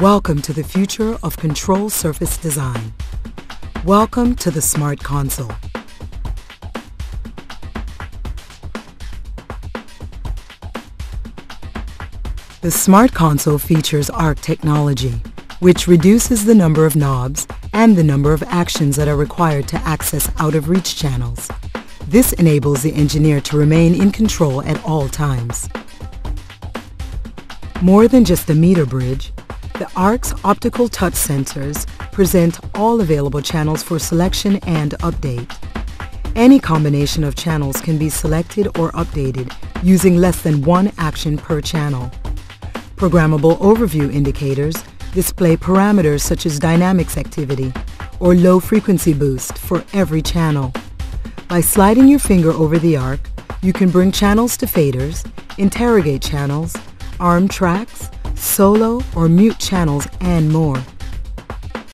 Welcome to the future of control surface design. Welcome to the Smart Console. The Smart Console features ARC technology, which reduces the number of knobs and the number of actions that are required to access out-of-reach channels. This enables the engineer to remain in control at all times. More than just a meter bridge, the ARC's optical touch sensors present all available channels for selection and update. Any combination of channels can be selected or updated using less than one action per channel. Programmable overview indicators display parameters such as dynamics activity or low frequency boost for every channel. By sliding your finger over the arc, you can bring channels to faders, interrogate channels, arm tracks, solo or mute channels, and more.